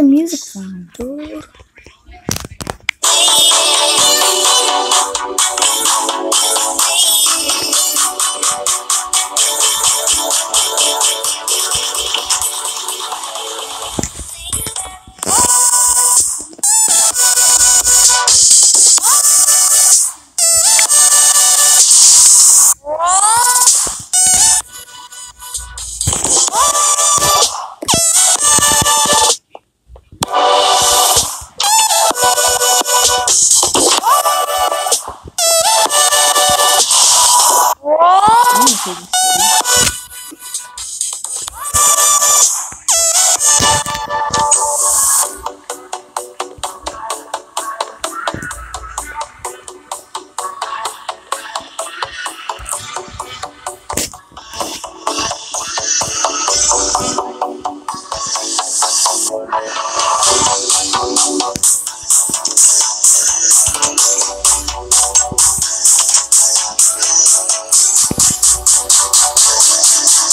the music from, dude?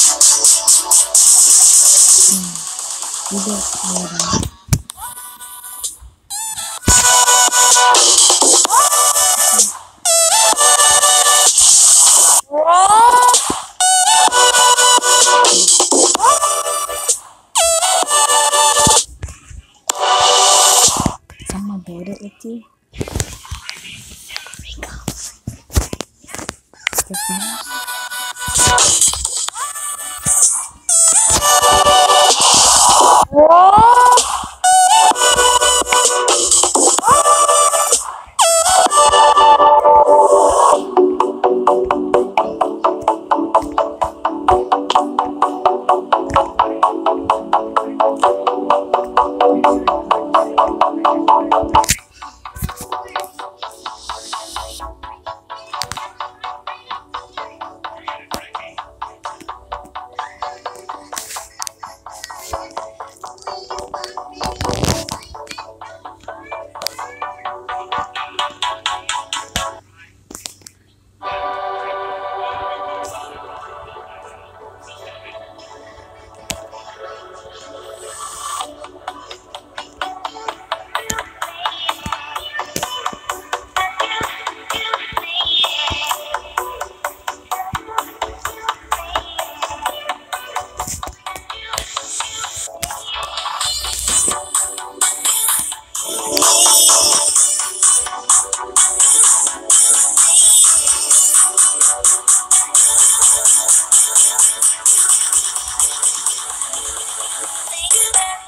Udah, udah. sama beda itu Stefan Oh! Thank you.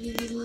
really